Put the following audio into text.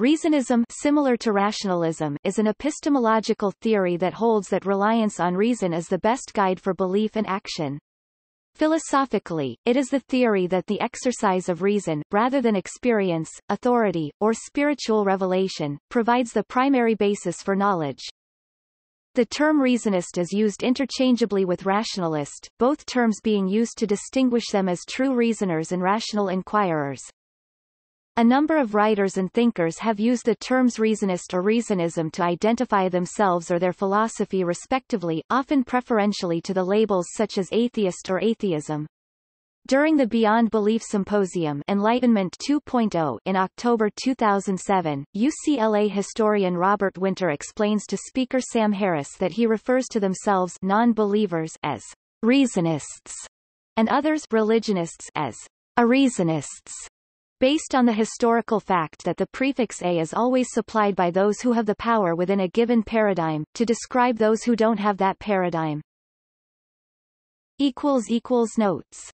Reasonism similar to rationalism is an epistemological theory that holds that reliance on reason is the best guide for belief and action. Philosophically, it is the theory that the exercise of reason, rather than experience, authority, or spiritual revelation, provides the primary basis for knowledge. The term reasonist is used interchangeably with rationalist, both terms being used to distinguish them as true reasoners and rational inquirers. A number of writers and thinkers have used the terms reasonist or reasonism to identify themselves or their philosophy respectively, often preferentially to the labels such as atheist or atheism. During the Beyond Belief Symposium Enlightenment 2.0 in October 2007, UCLA historian Robert Winter explains to speaker Sam Harris that he refers to themselves non-believers as reasonists and others religionists as areasonists based on the historical fact that the prefix a is always supplied by those who have the power within a given paradigm, to describe those who don't have that paradigm. Notes